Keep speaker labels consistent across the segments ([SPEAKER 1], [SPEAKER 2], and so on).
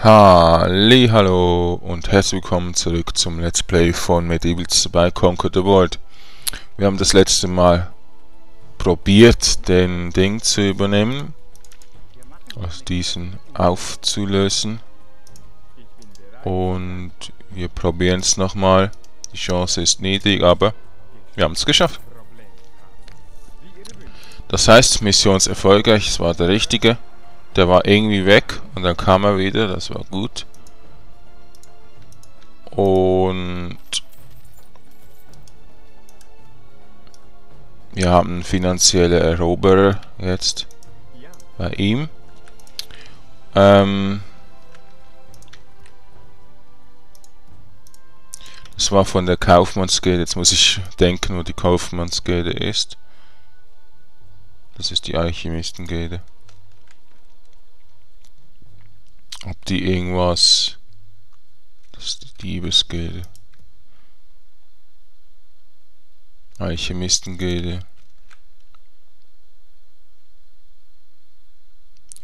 [SPEAKER 1] Hallo und herzlich willkommen zurück zum Let's Play von Medieval 2 Conquer the World. Wir haben das letzte Mal probiert, den Ding zu übernehmen, aus diesen aufzulösen. Und wir probieren es nochmal. Die Chance ist niedrig, aber wir haben es geschafft. Das heißt, Mission erfolgreich, es war der richtige. Der war irgendwie weg und dann kam er wieder, das war gut. Und wir haben finanzielle Eroberer jetzt bei ihm. Ähm das war von der Kaufmannsgilde. Jetzt muss ich denken, wo die Kaufmannsgilde ist. Das ist die Alchemistengilde. Ob die irgendwas... Das ist die Diebesgilde. Alchemistengilde.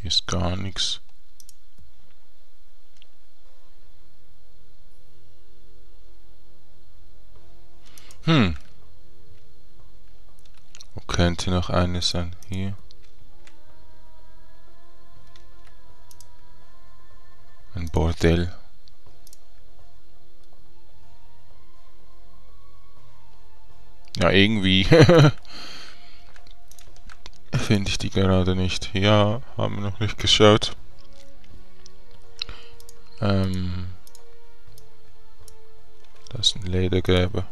[SPEAKER 1] Hier ist gar nichts. Hm. Wo könnte noch eine sein? Hier. Ein Bordell. Ja, irgendwie finde ich die gerade nicht. Ja, haben wir noch nicht geschaut. Ähm, das ist ein Ledergräber.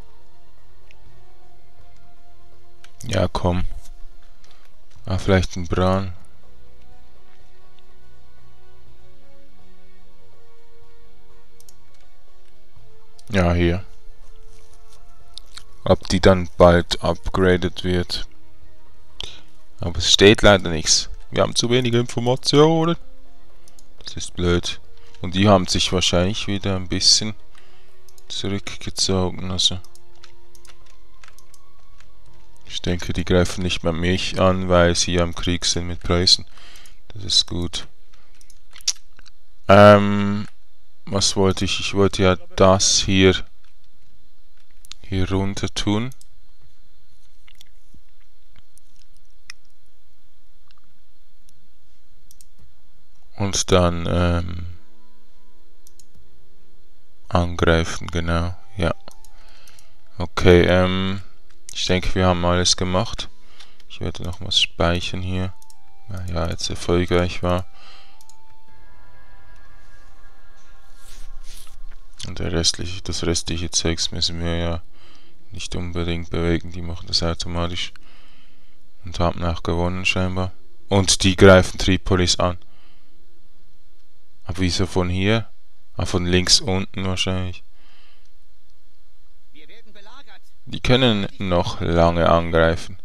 [SPEAKER 1] Ja, komm. Ah, vielleicht ein Bran. Ja, hier. Ob die dann bald upgraded wird. Aber es steht leider nichts. Wir haben zu wenige Informationen. Das ist blöd. Und die haben sich wahrscheinlich wieder ein bisschen zurückgezogen. Also ich denke, die greifen nicht mehr mich an, weil sie am Krieg sind mit Preußen. Das ist gut. Ähm, was wollte ich? Ich wollte ja das hier hier runter tun. Und dann ähm, angreifen, genau, ja. Okay, ähm, ich denke, wir haben alles gemacht. Ich werde noch was speichern hier, weil ja jetzt erfolgreich war. Und der restliche, das restliche Zeugs müssen wir ja nicht unbedingt bewegen, die machen das automatisch. Und haben auch gewonnen scheinbar. Und die greifen Tripolis an. Aber wieso von hier? Ah, von links unten wahrscheinlich. Die können noch lange angreifen.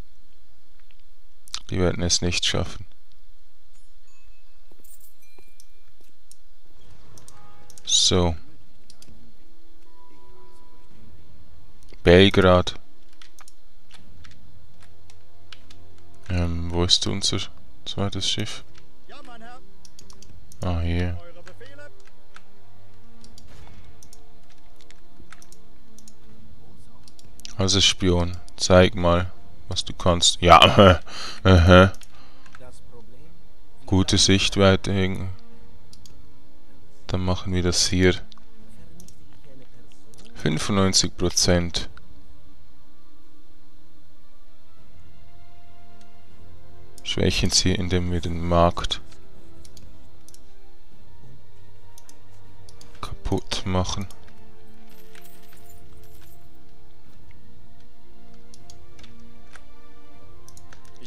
[SPEAKER 1] Die werden es nicht schaffen. So. Belgrad. Ähm, wo ist unser zweites Schiff? Ah, hier. Also Spion, zeig mal, was du kannst. Ja, äh, Gute Sichtweite. Dann machen wir das hier. 95 Prozent. Schwächen sie, indem wir den Markt kaputt machen.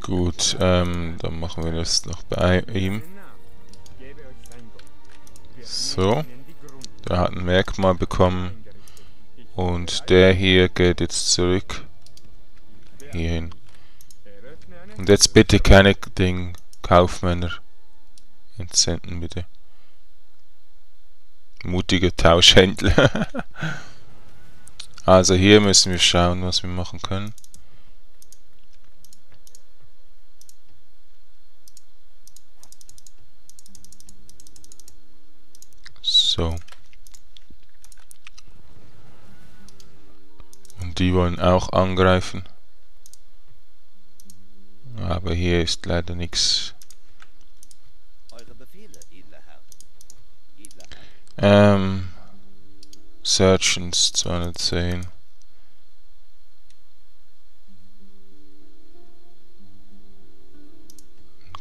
[SPEAKER 1] Gut, ähm, dann machen wir das noch bei ihm. So. Der hat ein Merkmal bekommen. Und der hier geht jetzt zurück. Hierhin. Und jetzt bitte keine Ding Kaufmänner entsenden, bitte. Mutige Tauschhändler. also hier müssen wir schauen, was wir machen können. So. Und die wollen auch angreifen. Aber hier ist leider nichts. Ähm, Surgeons 210.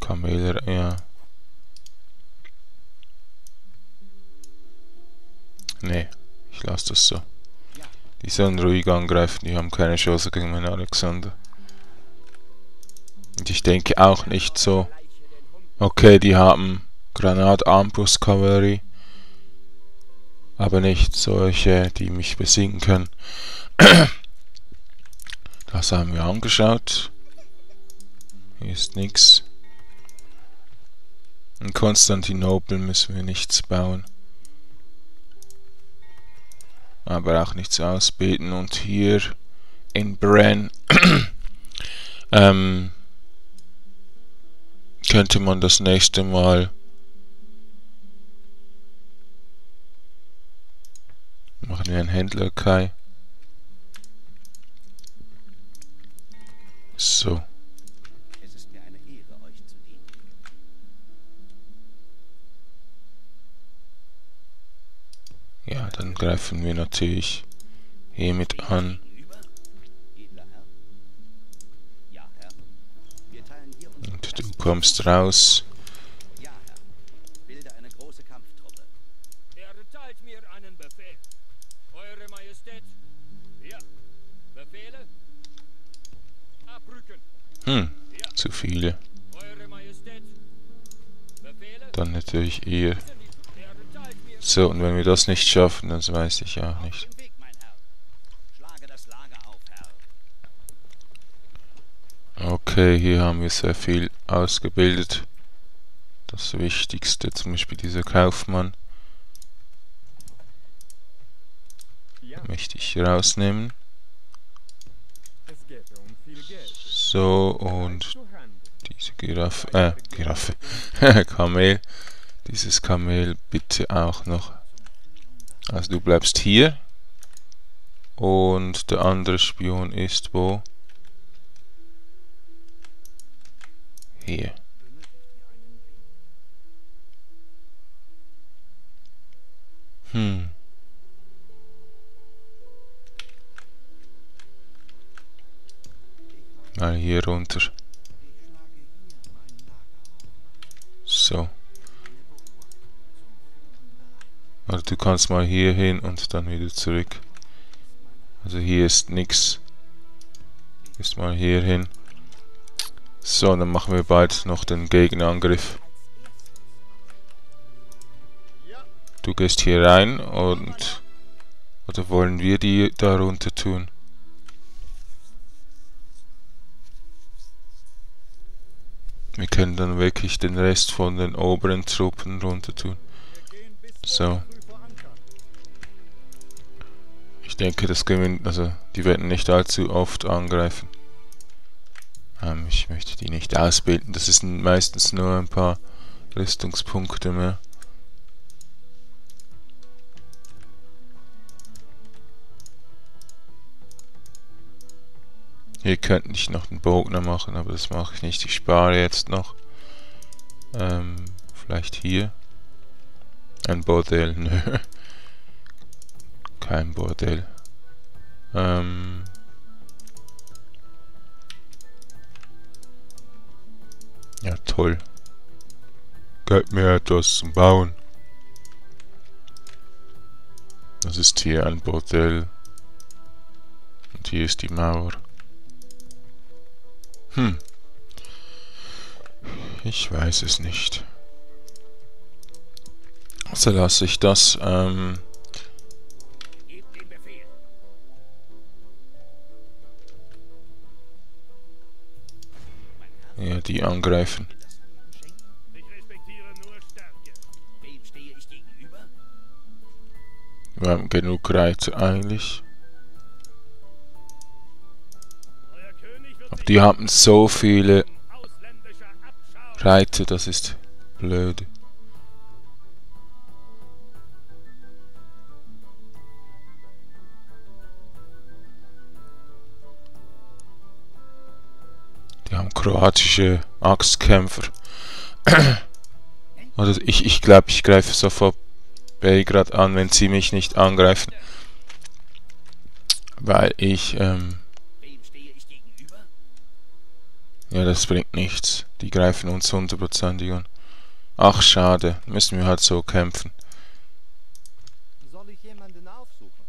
[SPEAKER 1] Kamel, ja. Nee, ich lasse das so. Die sollen ruhig angreifen, die haben keine Chance gegen meinen Alexander. Und ich denke auch nicht so. Okay, die haben Granat-Armbrustkavallerie. Aber nicht solche, die mich besiegen können. Das haben wir angeschaut. Hier ist nichts. In Konstantinopel müssen wir nichts bauen aber auch nichts ausbilden. Und hier in Bren ähm, könnte man das nächste Mal machen wir einen Händler Kai. So. Ja, dann greifen wir natürlich hiermit an. Und du kommst raus. Hm, zu viele. Dann natürlich eher so, und wenn wir das nicht schaffen, dann weiß ich auch nicht. Okay, hier haben wir sehr viel ausgebildet. Das Wichtigste, zum Beispiel dieser Kaufmann. Möchte ich rausnehmen. So, und diese Giraffe, äh, Giraffe, Kamel. Dieses Kamel bitte auch noch. Also du bleibst hier. Und der andere Spion ist wo? Hier. Hm. Mal hier runter. So. Also du kannst mal hier hin und dann wieder zurück. Also hier ist nichts. Ist mal hier hin. So, dann machen wir bald noch den Gegenangriff. Du gehst hier rein und... Oder wollen wir die da runter tun? Wir können dann wirklich den Rest von den oberen Truppen runter tun. So. Ich denke, das gewinnt, also die werden nicht allzu oft angreifen. Ähm, ich möchte die nicht ausbilden, das ist meistens nur ein paar Rüstungspunkte mehr. Hier könnte ich noch einen Bogner machen, aber das mache ich nicht. Ich spare jetzt noch. Ähm, vielleicht hier. Ein Bordell, nö kein Bordell. Ähm ja, toll. Gib mir etwas zum Bauen. Das ist hier ein Bordell. Und hier ist die Mauer. Hm. Ich weiß es nicht. Also lasse ich das ähm, Ja, die angreifen. Wir haben genug Reize eigentlich. Aber die haben so viele Reize, das ist blöd. Haben kroatische Axtkämpfer. Oder ich, ich glaube, ich greife sofort Belgrad an, wenn sie mich nicht angreifen. Weil ich, ähm... Ja, das bringt nichts. Die greifen uns hundertprozentig an. Ach, schade. Müssen wir halt so kämpfen.
[SPEAKER 2] Soll ich jemanden aufsuchen?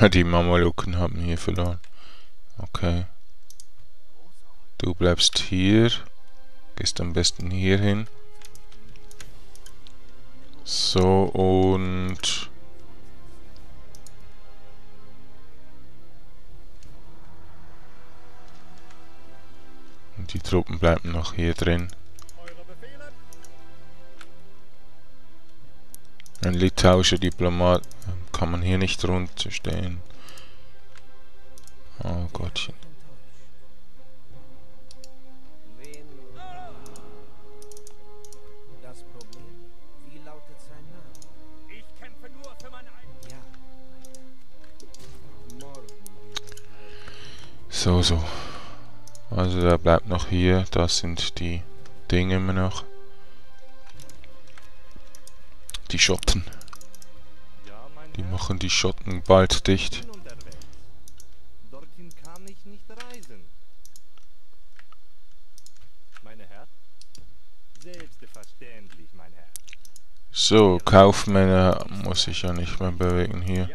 [SPEAKER 1] Die Mamaluken haben hier verloren. Okay. Du bleibst hier. Gehst am besten hier hin. So, und... Und die Truppen bleiben noch hier drin. Ein litauischer Diplomat kann man hier nicht runterstehen. Oh Gottchen.
[SPEAKER 2] Wen? Das Problem? Wie lautet sein Name?
[SPEAKER 3] Ich kämpfe nur für mein eigenes.
[SPEAKER 2] Ja, mein Herr. Morgen wird es
[SPEAKER 1] So, so. Also der bleibt noch hier. Das sind die Dinge immer noch. Die Schotten. Die machen die Schotten bald dicht. So, Kaufmänner muss ich ja nicht mehr bewegen hier.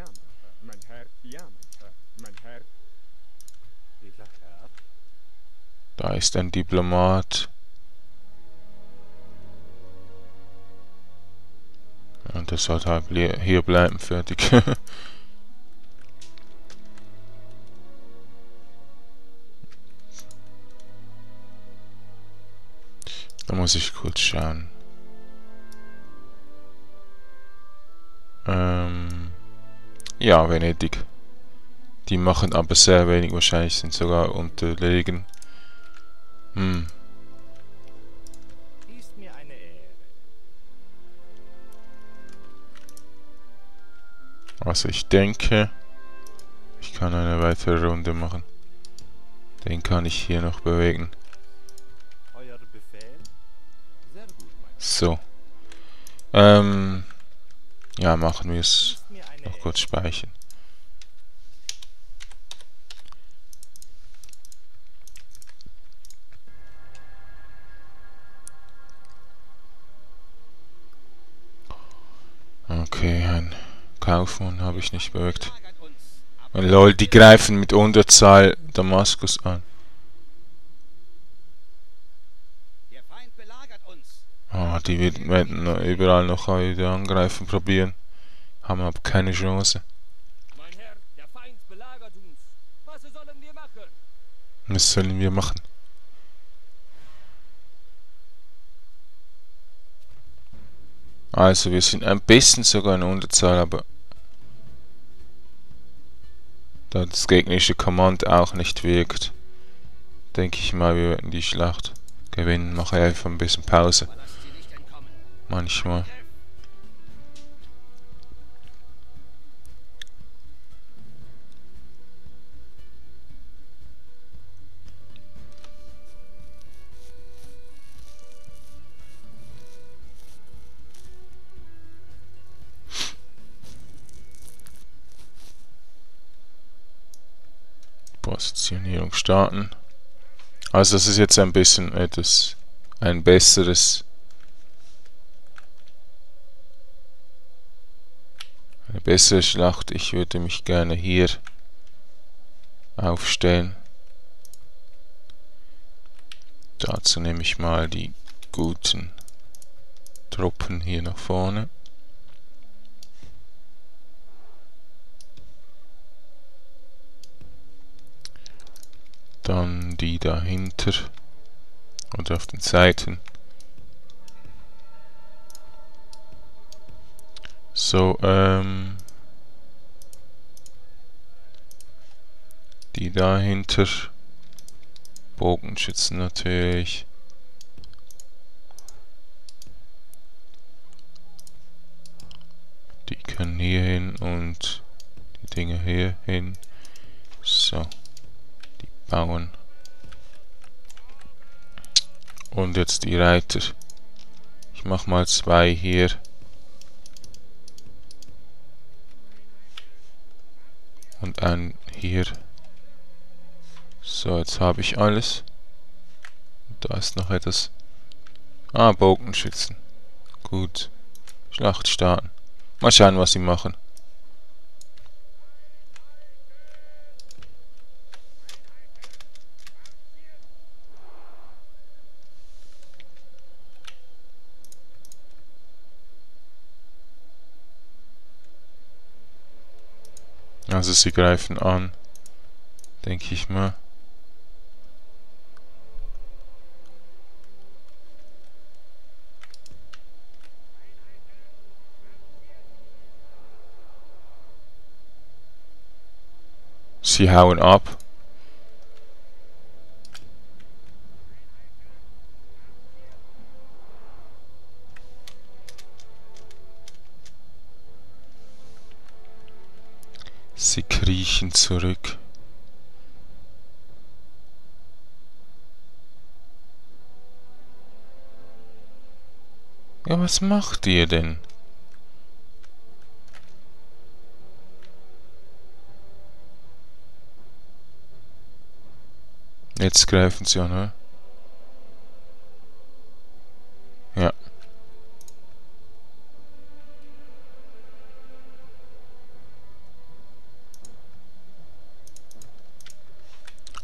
[SPEAKER 1] Da ist ein Diplomat. Und das sollte halt hier bleiben, fertig. da muss ich kurz schauen. Ähm, ja, Venedig. Die machen aber sehr wenig, wahrscheinlich sind sogar unterlegen. Hm, also ich denke, ich kann eine weitere Runde machen. Den kann ich hier noch bewegen. So. Ähm, ja, machen wir es noch kurz speichern. Kaufmann habe ich nicht bewegt. Und lol, die greifen mit Unterzahl Damaskus an. Ah, die wird- werden überall noch wieder angreifen probieren. Haben aber keine Chance.
[SPEAKER 3] Was sollen wir machen?
[SPEAKER 1] Also, wir sind ein bisschen sogar in Unterzahl, aber da das gegnerische Kommand auch nicht wirkt, denke ich mal, wir werden die Schlacht gewinnen. Mache ich einfach ein bisschen Pause. Manchmal. Positionierung starten. Also das ist jetzt ein bisschen etwas ein besseres eine bessere Schlacht. Ich würde mich gerne hier aufstellen. Dazu nehme ich mal die guten Truppen hier nach vorne. Dann die dahinter und auf den Seiten. So, ähm. Die dahinter. Bogenschützen natürlich. Die können hier hin und die Dinge hier hin. So, bauen. Und jetzt die Reiter. Ich mach mal zwei hier. Und einen hier. So, jetzt habe ich alles. Da ist noch etwas. Ah, Bogenschützen. Gut. Schlacht starten. Mal schauen, was sie machen. Also sie greifen an, denke ich mal. Sie hauen ab. Sie kriechen zurück. Ja, was macht ihr denn? Jetzt greifen sie an, oder?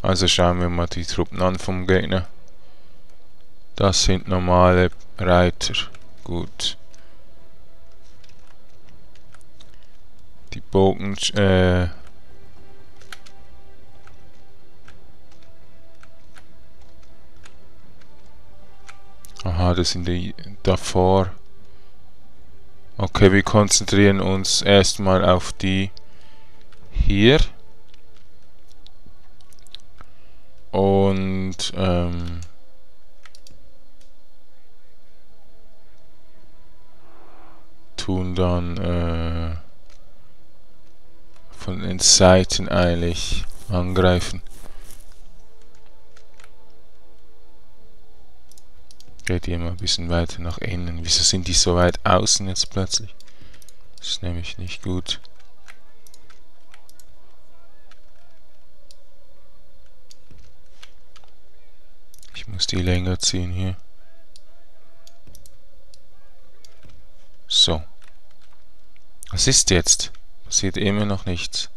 [SPEAKER 1] Also schauen wir mal die Truppen an vom Gegner. Das sind normale Reiter. Gut. Die Bogen, äh, Aha, das sind die davor. Okay, wir konzentrieren uns erstmal auf die hier. Und ähm, tun dann äh, von den Seiten eigentlich angreifen. Geht ihr mal ein bisschen weiter nach innen. Wieso sind die so weit außen jetzt plötzlich? Das ist nämlich nicht gut. Muss die länger ziehen hier. So. Was ist jetzt? Passiert immer noch nichts.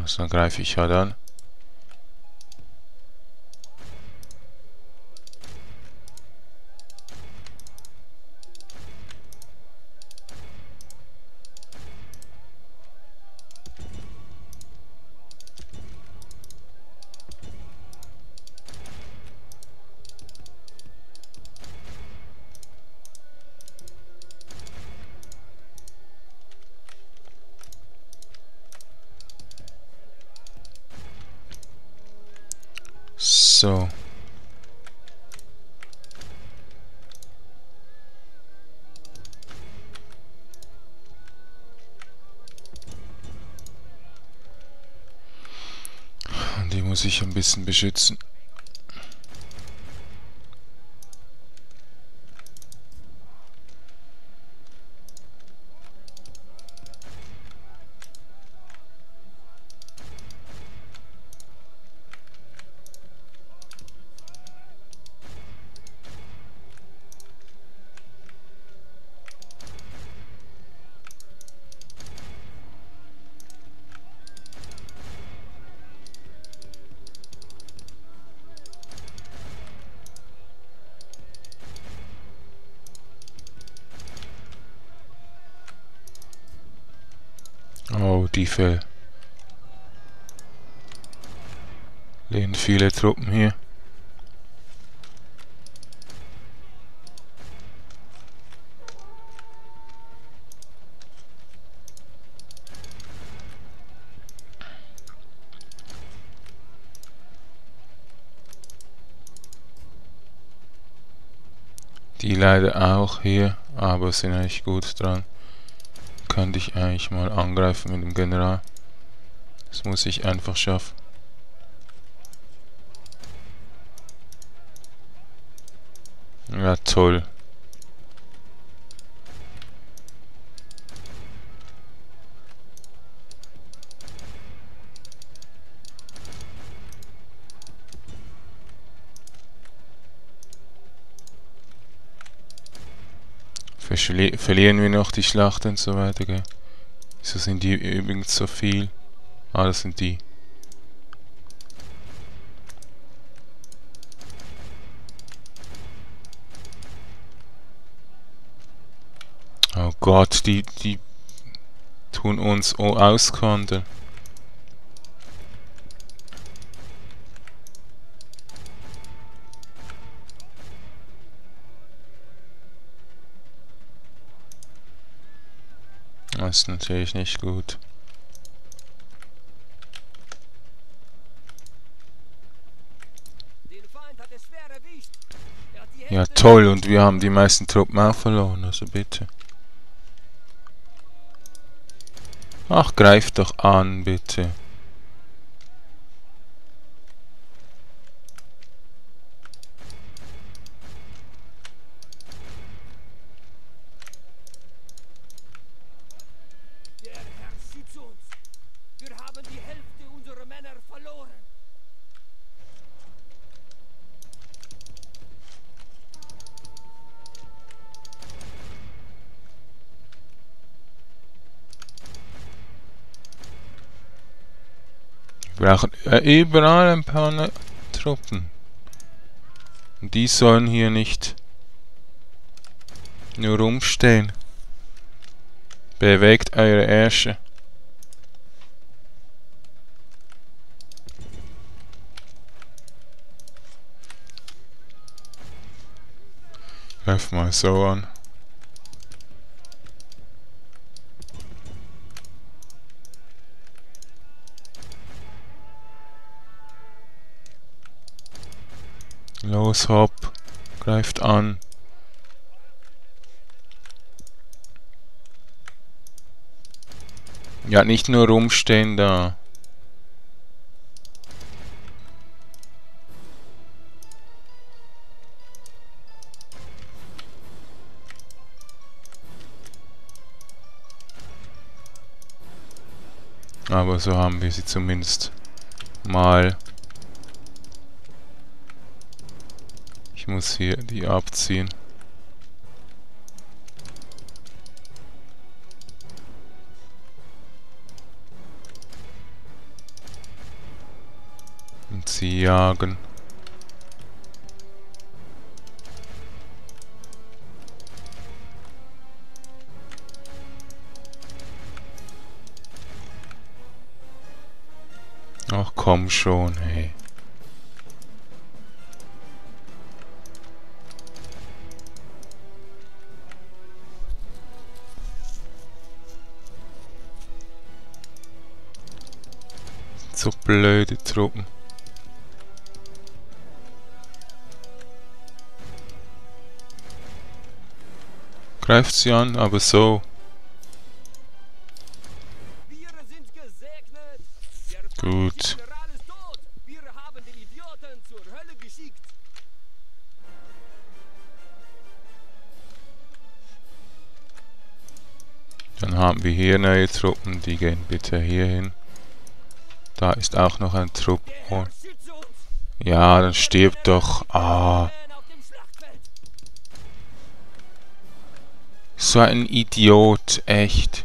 [SPEAKER 1] Also dann greife ich halt an. Und die muss ich ein bisschen beschützen. Die Fell. Lehnen viele Truppen hier. Die leider auch hier, aber sind eigentlich gut dran. Könnte ich eigentlich mal angreifen mit dem General. Das muss ich einfach schaffen. Ja, toll. Verlieren wir noch die Schlacht und so weiter, gell? Wieso sind die übrigens so viel? Ah, das sind die. Oh Gott, die, die tun uns auskontern. Ist natürlich nicht gut. Ja toll, und wir haben die meisten Truppen auch verloren, also bitte. Ach, greift doch an, bitte. Äh, überall ein paar ne Truppen. Die sollen hier nicht nur rumstehen. Bewegt eure Ärsche. Greif mal so an. Los, hopp. Greift an. Ja, nicht nur rumstehen da. Aber so haben wir sie zumindest mal. Ich muss hier die abziehen. Und sie jagen. Ach komm schon, hey. Blöde Truppen. Greift sie an, aber so. Gut. Dann haben wir hier neue Truppen, die gehen bitte hier hin. Da ist auch noch ein Trupp. Oh. Ja, dann stirbt doch. Ah, so ein Idiot, echt.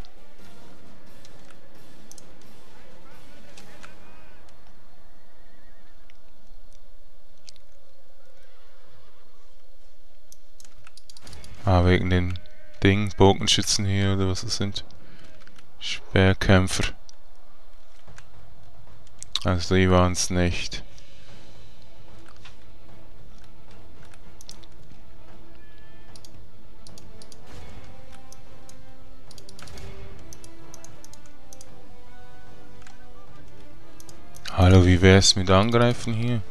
[SPEAKER 1] Ah, wegen den Ding, Bogenschützen hier oder was das sind. Speerkämpfer. Also die waren's nicht. Hallo, wie wär's mit Angreifen hier?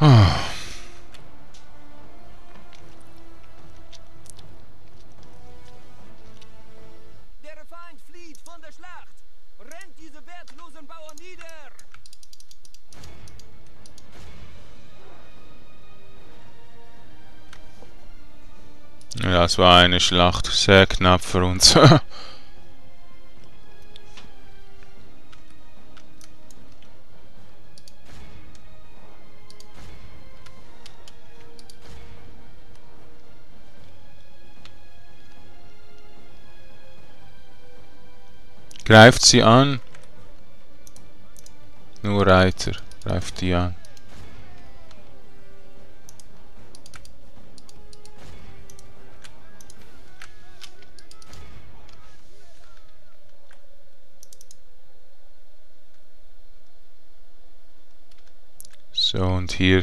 [SPEAKER 1] Ja, das war eine Schlacht. Sehr knapp für uns. Greift sie an. Nur Reiter. Greift die an. So, und hier.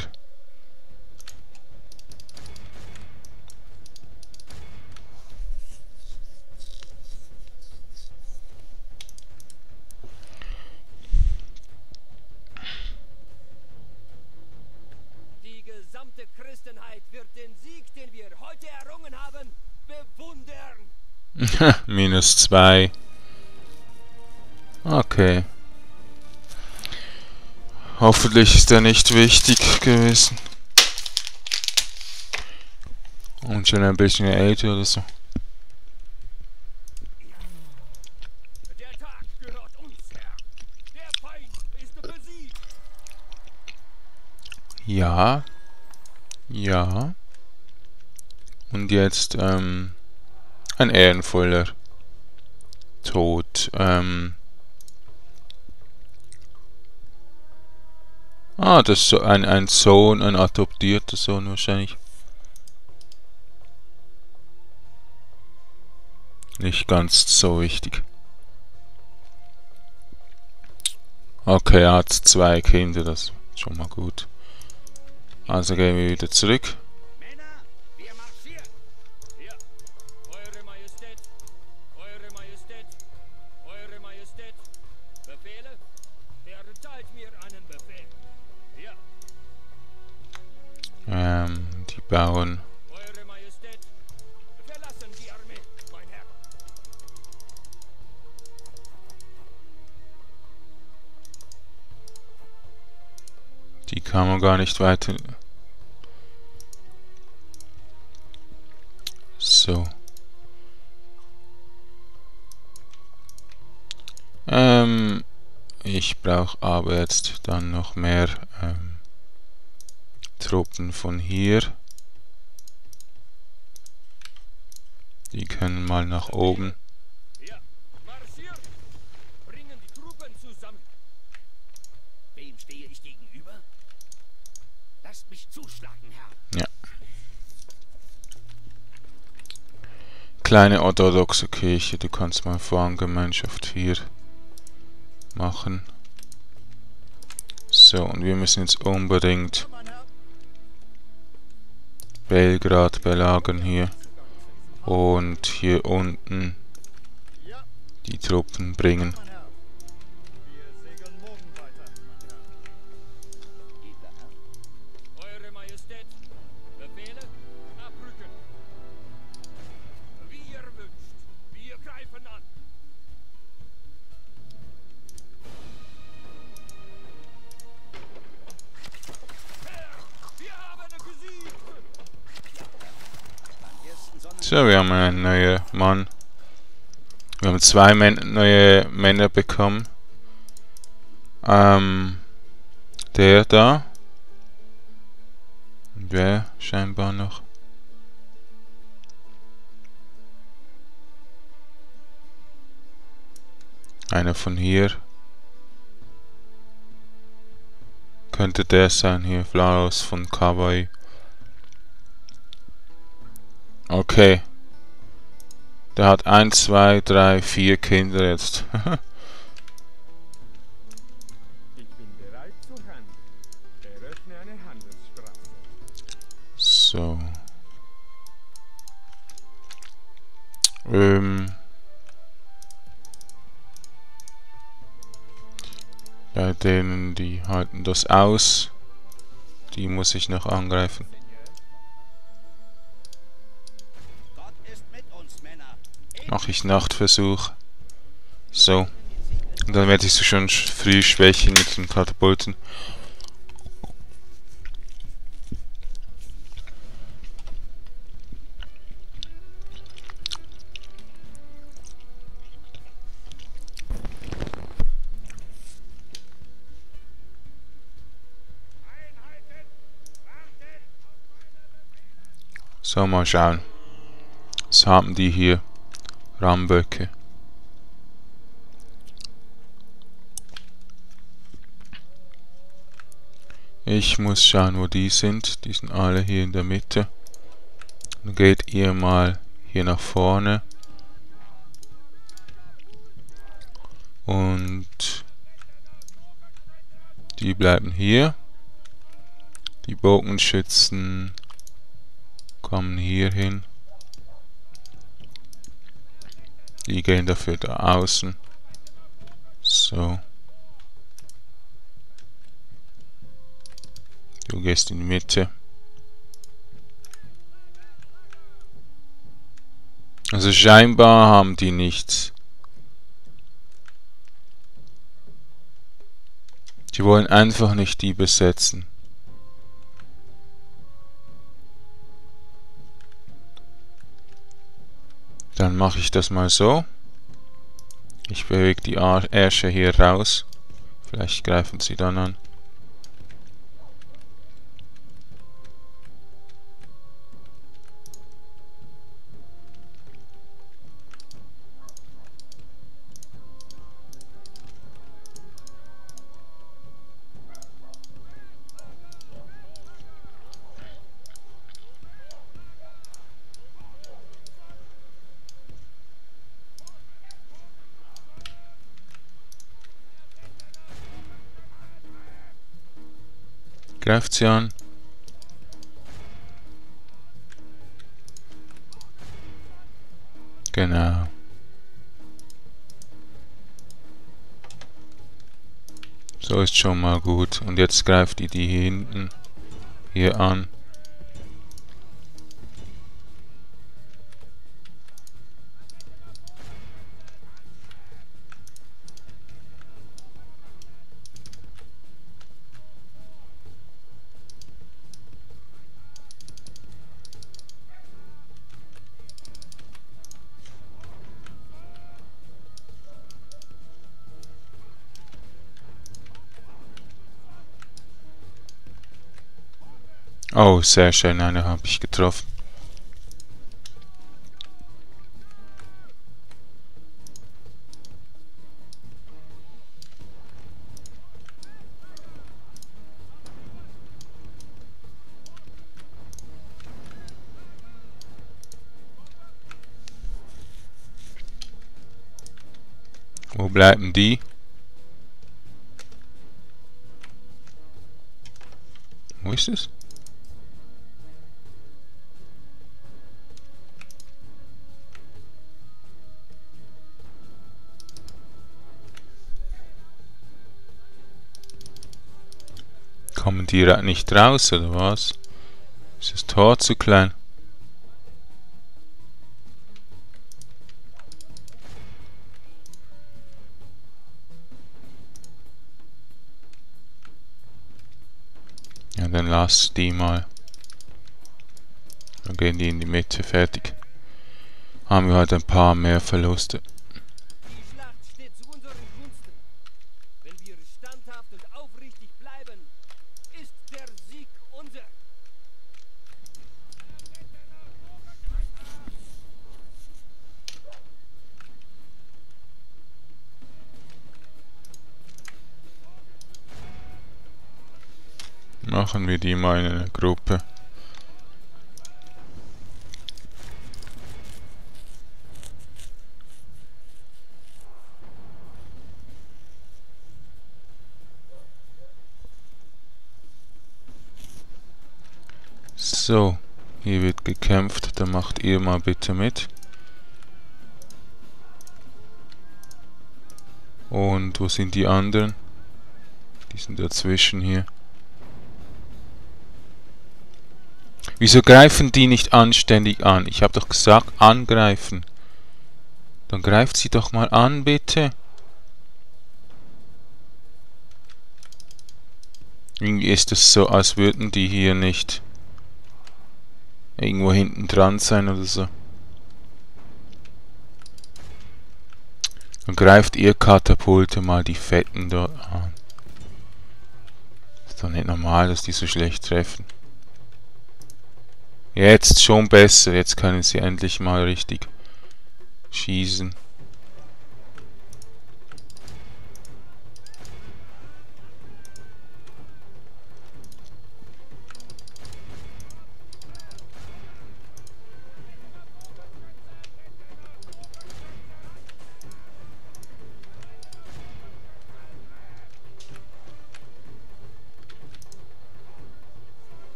[SPEAKER 3] Die gesamte Christenheit wird den Sieg, den wir heute errungen haben, bewundern.
[SPEAKER 1] Minus 2. Okay. Hoffentlich ist er nicht wichtig gewesen. Und schon ein bisschen älter oder so. Ja. Ja. Und jetzt, ähm, ein ehrenvoller Tod. Ähm. Ah, das ist ein, ein Sohn, ein adoptierter Sohn wahrscheinlich. Nicht ganz so wichtig. Okay, er hat zwei Kinder, das ist schon mal gut. Also gehen wir wieder zurück. Ähm, die bauen.
[SPEAKER 3] Die
[SPEAKER 1] man gar nicht weiter. So. Ähm, ich brauche aber jetzt dann noch mehr ähm, Truppen von hier. Die können mal nach oben.
[SPEAKER 3] Ja, marschieren. Bringen die Truppen zusammen.
[SPEAKER 4] Wem stehe ich gegenüber? Lasst mich zuschlagen, Herr.
[SPEAKER 1] Ja. Kleine orthodoxe Kirche, du kannst mal Gemeinschaft hier machen. So, und wir müssen jetzt unbedingt Belgrad belagern hier. Und hier unten die Truppen bringen. So, wir haben einen neuen Mann. Wir haben zwei Män neue Männer bekommen. Ähm, der da. Und wer scheinbar noch? Einer von hier. Könnte der sein hier, Flaus von Kawaii. Okay. Der hat 1, 2, 3, 4 Kinder jetzt.
[SPEAKER 2] Ich bin bereit zu. Eröffne eine Handelsstraße.
[SPEAKER 1] so. Ähm. Bei denen, die halten das aus. Die muss ich noch angreifen. Nachricht-Nachtversuch. So. Und dann werde ich so schon früh schwächen mit den Katapulten. So, mal schauen. Was haben die hier? Ramböcke. Ich muss schauen, wo die sind. Die sind alle hier in der Mitte. Dann geht ihr mal hier nach vorne. Und die bleiben hier. Die Bogenschützen kommen hier hin. Die gehen dafür da außen. So. Du gehst in die Mitte. Also scheinbar haben die nichts. Die wollen einfach nicht die besetzen. Dann mache ich das mal so. Ich bewege die Ärsche hier raus. Vielleicht greifen sie dann an. Greift sie an. Genau. So ist schon mal gut. Und jetzt greift die die hier hinten hier an. Oh, sehr schön, eine habe ich getroffen. Wo bleiben die? Wo ist es? Kommen die nicht raus, oder was? Ist das Tor zu klein? Ja, dann lass die mal. Dann gehen die in die Mitte, fertig. Haben wir halt ein paar mehr Verluste. Machen wir die mal in eine Gruppe. So, hier wird gekämpft, dann macht ihr mal bitte mit. Und wo sind die anderen? Die sind dazwischen hier. Wieso greifen die nicht anständig an? Ich habe doch gesagt, angreifen. Dann greift sie doch mal an, bitte. Irgendwie ist es so, als würden die hier nicht irgendwo hinten dran sein oder so. Dann greift ihr Katapulte mal die Fetten dort an. Ist doch nicht normal, dass die so schlecht treffen. Jetzt schon besser. Jetzt können sie endlich mal richtig schießen.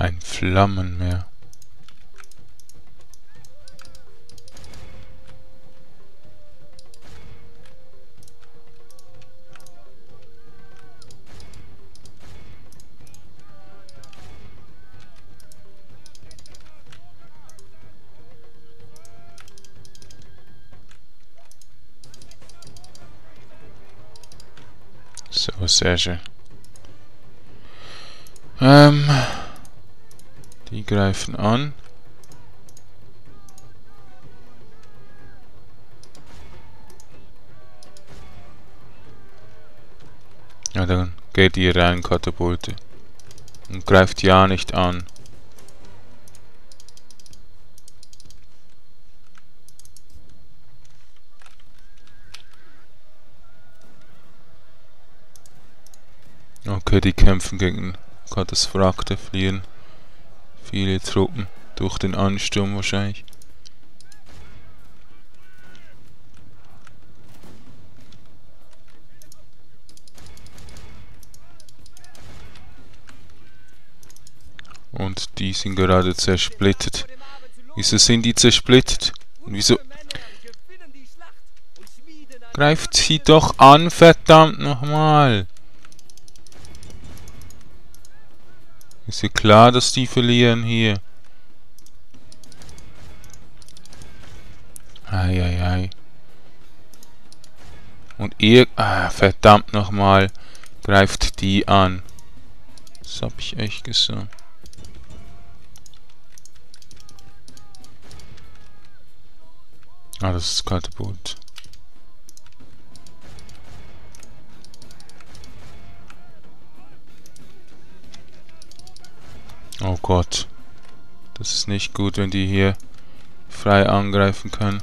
[SPEAKER 1] Ein Flammenmeer. So, sehr schön. Ähm, greifen an. Ja, dann geht ihr rein, Katapulte. Und greift ja nicht an. Okay, die kämpfen gegen Katasphragte, fliehen viele Truppen durch den Ansturm wahrscheinlich. Und die sind gerade zersplittert. Wieso sind die zersplittert? Und wieso... Greift sie doch an, verdammt nochmal! Ist ja klar, dass die verlieren hier. Eieiei. Und ihr... Ah, verdammt nochmal. Greift die an. Das hab ich echt gesagt. Ah, das ist Katapult. Oh Gott. Das ist nicht gut, wenn die hier frei angreifen können.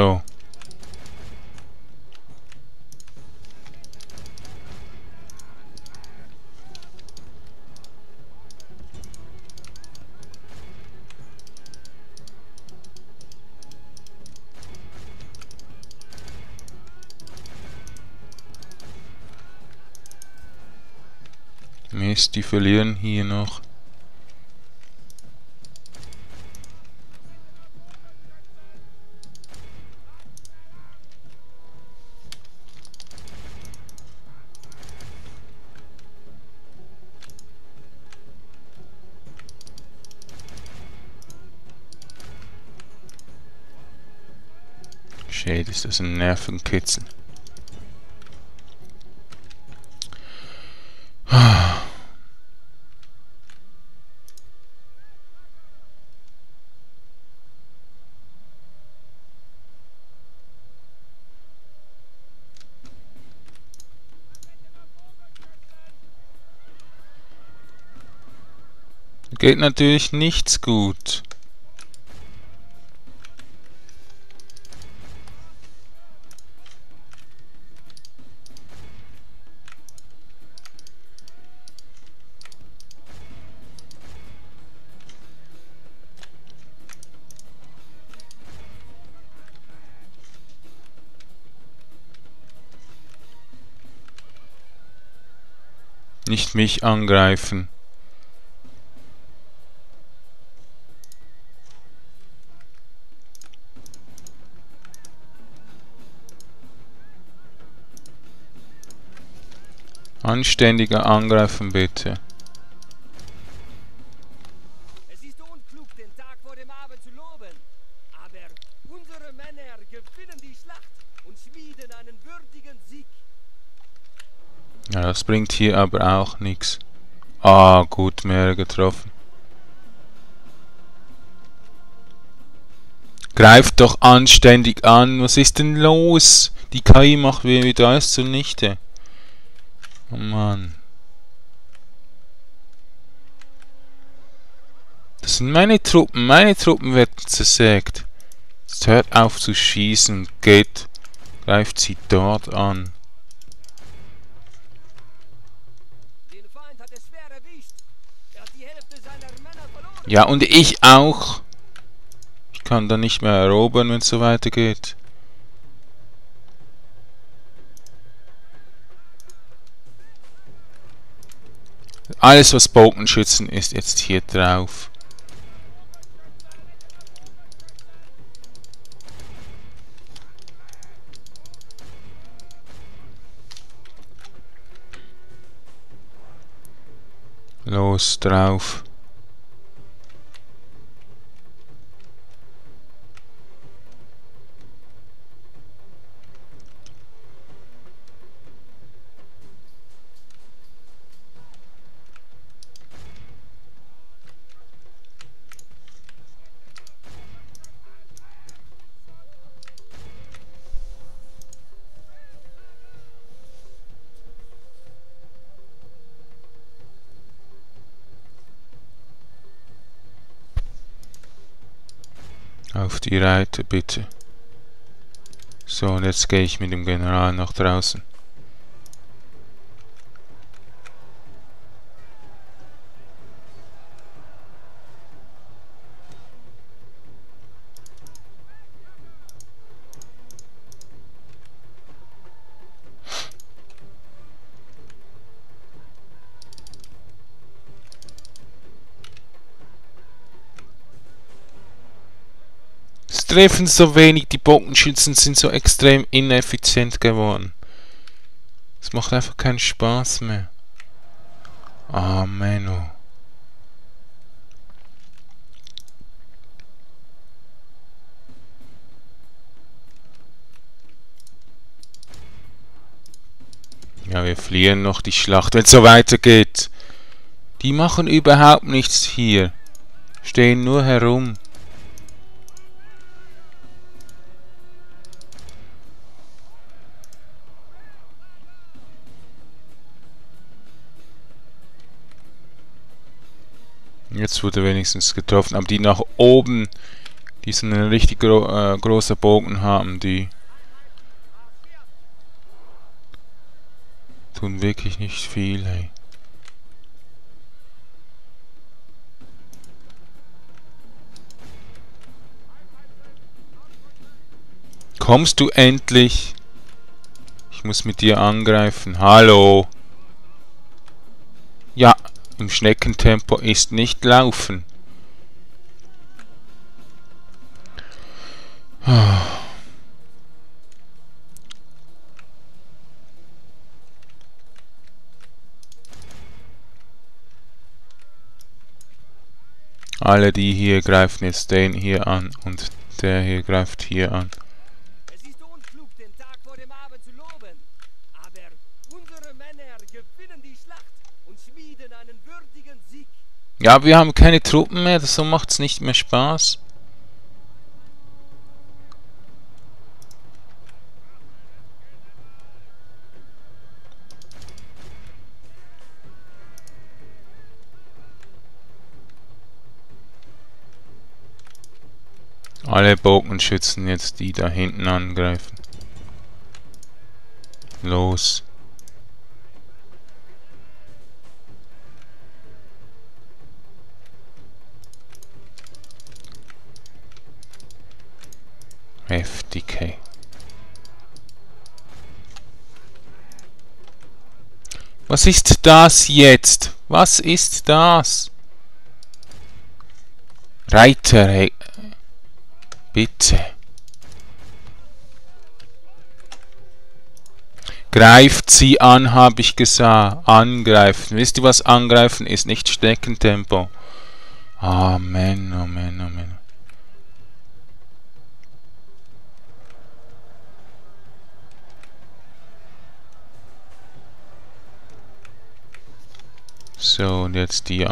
[SPEAKER 1] So. Mist, die verlieren hier noch. Shit, ist das ein Nervenkitzel. Geht natürlich nichts gut. Nicht mich angreifen. Anständiger angreifen bitte. Das bringt hier aber auch nichts. Ah, gut, mehr getroffen. Greift doch anständig an. Was ist denn los? Die KI macht mir wieder alles zunichte. Oh Mann. Das sind meine Truppen. Meine Truppen werden zersägt. Jetzt hört auf zu schießen. Geht. Greift sie dort an. Ja, und ich auch. Ich kann da nicht mehr erobern, wenn es so weitergeht. Alles, was Bogenschützen ist, jetzt hier drauf. Los, drauf. Reite, bitte. So, und jetzt gehe ich mit dem General nach draußen. Treffen so wenig, die Bogenschützen sind so extrem ineffizient geworden. Es macht einfach keinen Spaß mehr. Ah, Menno. Ja, wir fliehen noch die Schlacht, wenn es so weitergeht. Die machen überhaupt nichts hier. Stehen nur herum. Jetzt wurde wenigstens getroffen, aber die nach oben, die so einen richtig gro äh, großen Bogen haben, die tun wirklich nicht viel, hey. Kommst du endlich? Ich muss mit dir angreifen. Hallo. Ja, im Schneckentempo ist nicht laufen. Alle die hier greifen jetzt den hier an und der hier greift hier an.
[SPEAKER 3] Es ist unklug, den Tag vor dem Abend zu loben. Aber unsere Männer gewinnen die Schlacht und schmieden einen würdigen Sieg.
[SPEAKER 1] Ja, wir haben keine Truppen mehr, so macht's nicht mehr Spaß. Alle Bogenschützen jetzt, die da hinten angreifen. Los. Heftig. Was ist das jetzt? Was ist das? Reiter, hey. Bitte. Greift sie an, habe ich gesagt. Angreifen. Wisst ihr, was angreifen ist? Nicht Steckentempo. Amen, Amen, Amen. So, und jetzt die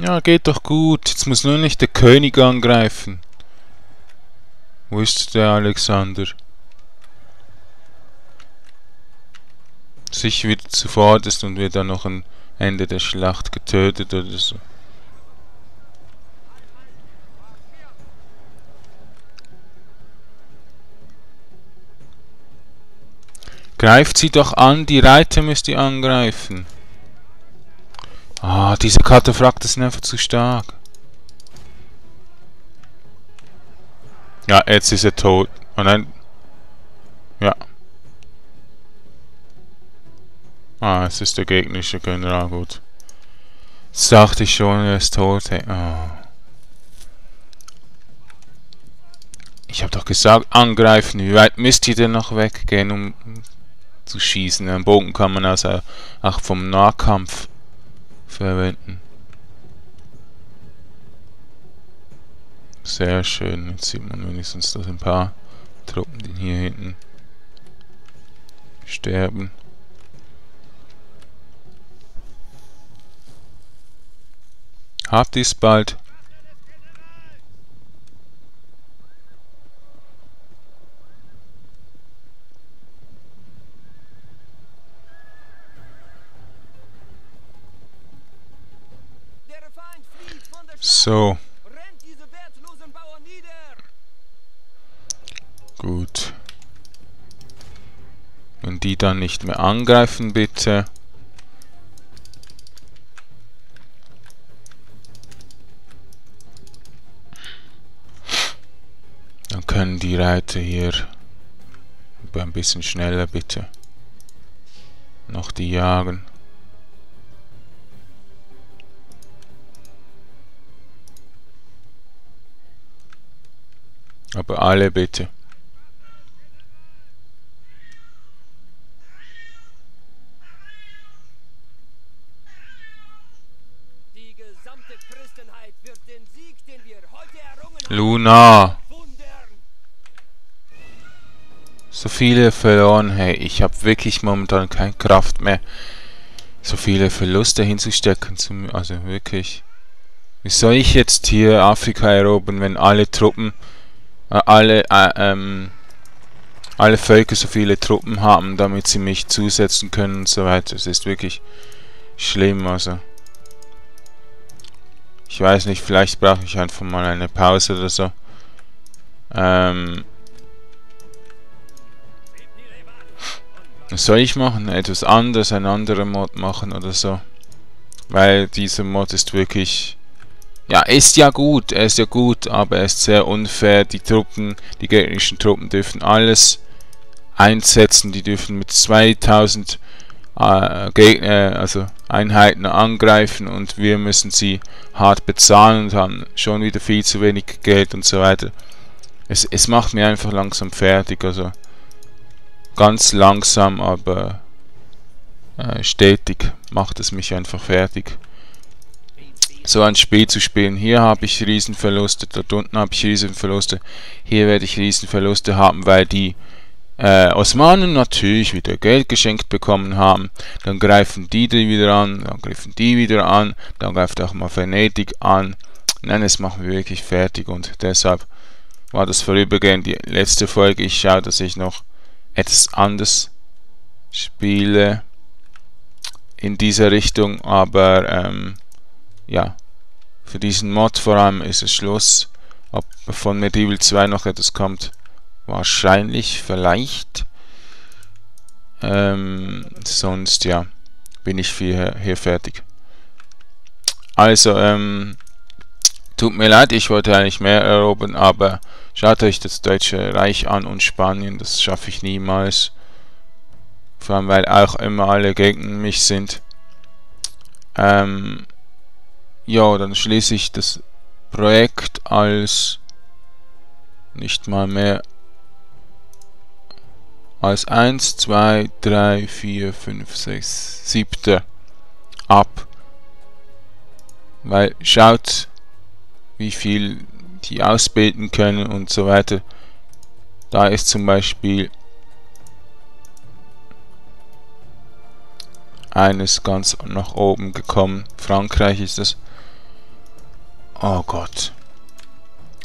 [SPEAKER 1] Ja, geht doch gut. Jetzt muss nur nicht der König angreifen. Wo ist der Alexander? Sicher wieder zuvorderst und wird dann noch am Ende der Schlacht getötet oder so. Greift sie doch an, die Reiter müsst ihr angreifen. Ah, diese Kataphrakt sind einfach zu stark. Ja, jetzt ist er tot. Oh nein. Ja. Ah, es ist der gegnerische General, gut. Das ich schon, er ist tot. Hey. Oh. Ich habe doch gesagt, angreifen. Wie weit müsst ihr denn noch weggehen, um zu schießen? Einen Bogen kann man also auch vom Nahkampf verwenden. Sehr schön. Jetzt sieht man wenigstens, dass ein paar Truppen, die hier hinten sterben. Habt ihr es bald? So, gut. Wenn die dann nicht mehr angreifen, bitte. Dann können die Reiter hier ein bisschen schneller, bitte. Noch die jagen. Aber alle bitte.
[SPEAKER 3] Die gesamte Christenheit wird den Sieg, den wir heute errungen haben,
[SPEAKER 1] Luna! So viele verloren, hey, ich habe wirklich momentan keine Kraft mehr, so viele Verluste hinzustecken, also wirklich. Wie soll ich jetzt hier Afrika erobern, wenn alle Truppen, alle, äh, ähm, alle Völker so viele Truppen haben, damit sie mich zusetzen können und so weiter. Es ist wirklich schlimm, also. Ich weiß nicht, vielleicht brauche ich einfach mal eine Pause oder so. Ähm, Was soll ich machen? Etwas anderes, einen anderen Mod machen oder so. Weil dieser Mod ist wirklich... Ja, ist ja gut, er ist ja gut, aber er ist sehr unfair. Die Truppen, die gegnerischen Truppen dürfen alles einsetzen. Die dürfen mit 2000 äh, Gegner, also Einheiten angreifen und wir müssen sie hart bezahlen und haben schon wieder viel zu wenig Geld und so weiter. Es, es macht mir einfach langsam fertig, also ganz langsam, aber äh, stetig macht es mich einfach fertig. So ein Spiel zu spielen. Hier habe ich Riesenverluste, dort unten habe ich Riesenverluste. Hier werde ich Riesenverluste haben, weil die äh, Osmanen natürlich wieder Geld geschenkt bekommen haben. Dann greifen die die wieder an, dann greifen die wieder an, dann greift auch mal Venedig an. Nein, es machen wir wirklich fertig und deshalb war das vorübergehend die letzte Folge. Ich schaue, dass ich noch etwas anders spiele. in diese Richtung, aber ähm, ja, für diesen Mod vor allem ist es Schluss. Ob von Medieval 2 noch etwas kommt, wahrscheinlich, vielleicht. Ähm, sonst, ja, bin ich hier, hier fertig. Also, ähm, tut mir leid, ich wollte eigentlich mehr erobern, aber schaut euch das Deutsche Reich an und Spanien, das schaffe ich niemals. Vor allem, weil auch immer alle gegen mich sind. Ähm, ja, dann schließe ich das Projekt als nicht mal mehr als 1, 2, 3, 4, 5, 6, 7 ab. Weil schaut, wie viel die ausbilden können und so weiter. Da ist zum Beispiel eines ganz nach oben gekommen. Frankreich ist das. Oh Gott.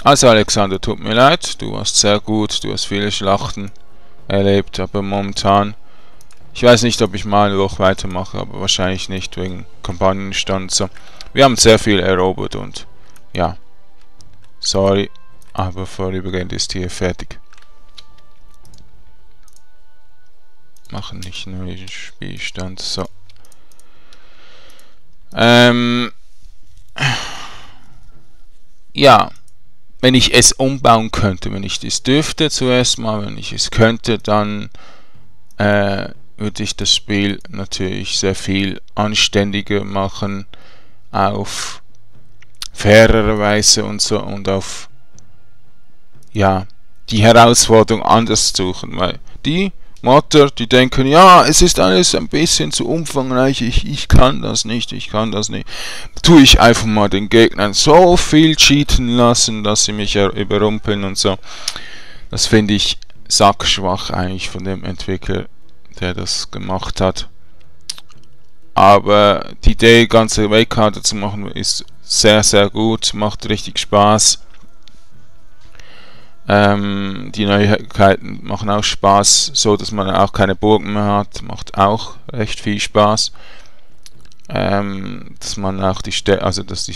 [SPEAKER 1] Also Alexander, tut mir leid, du warst sehr gut, du hast viele Schlachten erlebt, aber momentan, ich weiß nicht, ob ich mal noch weitermache, aber wahrscheinlich nicht wegen Kampagnenstand. So, wir haben sehr viel erobert und ja, sorry, aber vorübergehend ist hier fertig. Machen nicht neuen Spielstand, so. Ähm, ja, wenn ich es umbauen könnte, wenn ich das dürfte zuerst mal, wenn ich es könnte, dann äh, würde ich das Spiel natürlich sehr viel anständiger machen, auf fairere Weise und so und auf ja die Herausforderung anders suchen, weil die Motter, die denken, ja, es ist alles ein bisschen zu umfangreich, ich, ich kann das nicht, ich kann das nicht. Tue ich einfach mal den Gegnern so viel cheaten lassen, dass sie mich überrumpeln und so. Das finde ich sackschwach eigentlich von dem Entwickler, der das gemacht hat. Aber die Idee, ganze Waycard zu machen, ist sehr, sehr gut, macht richtig Spaß. Ähm, die Neuigkeiten machen auch Spaß, so dass man auch keine Burgen mehr hat, macht auch recht viel Spaß. Ähm, dass man auch die Städte, also dass die,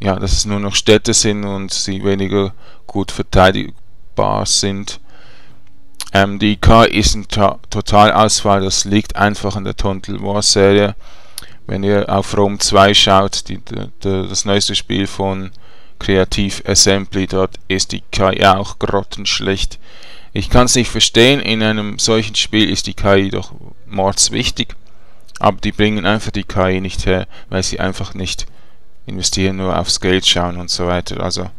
[SPEAKER 1] ja, dass es nur noch Städte sind und sie weniger gut verteidigbar sind. Ähm, die KI ist ein Totalausfall, das liegt einfach an der Total War Serie. Wenn ihr auf Rome 2 schaut, die, die, das neueste Spiel von Kreativ Assembly, dort ist die KI auch grottenschlecht. Ich kann es nicht verstehen, in einem solchen Spiel ist die KI doch mordswichtig, aber die bringen einfach die KI nicht her, weil sie einfach nicht investieren, nur aufs Geld schauen und so weiter. Also,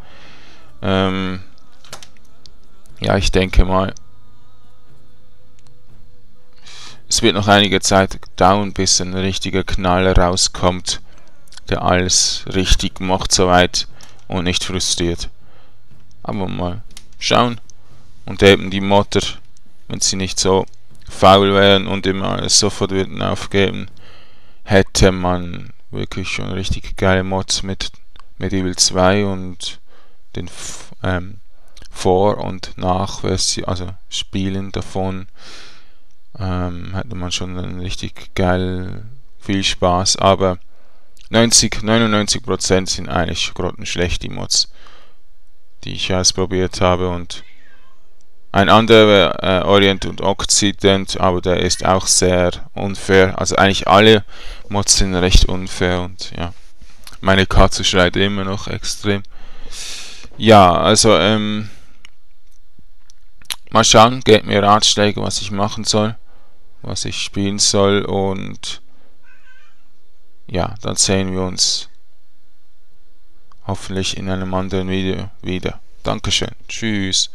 [SPEAKER 1] ähm, ja, ich denke mal, es wird noch einige Zeit dauern, bis ein richtiger Knaller rauskommt, der alles richtig macht soweit und nicht frustriert. Aber mal schauen. Und eben die Motor, wenn sie nicht so faul wären und immer alles sofort würden aufgeben, hätte man wirklich schon richtig geile Mods mit Medieval 2 und den ähm, Vor- und Nachversion, also Spielen davon, ähm, hätte man schon richtig geil viel Spaß, aber 90, 99% sind eigentlich grottenschlecht, die Mods, die ich ausprobiert habe und ein anderer äh, Orient und Occident, aber der ist auch sehr unfair. Also eigentlich alle Mods sind recht unfair und ja. Meine Katze schreit immer noch extrem. Ja, also ähm, mal schauen, gebt mir Ratschläge, was ich machen soll, was ich spielen soll und ja, dann sehen wir uns hoffentlich in einem anderen Video wieder. Dankeschön. Tschüss.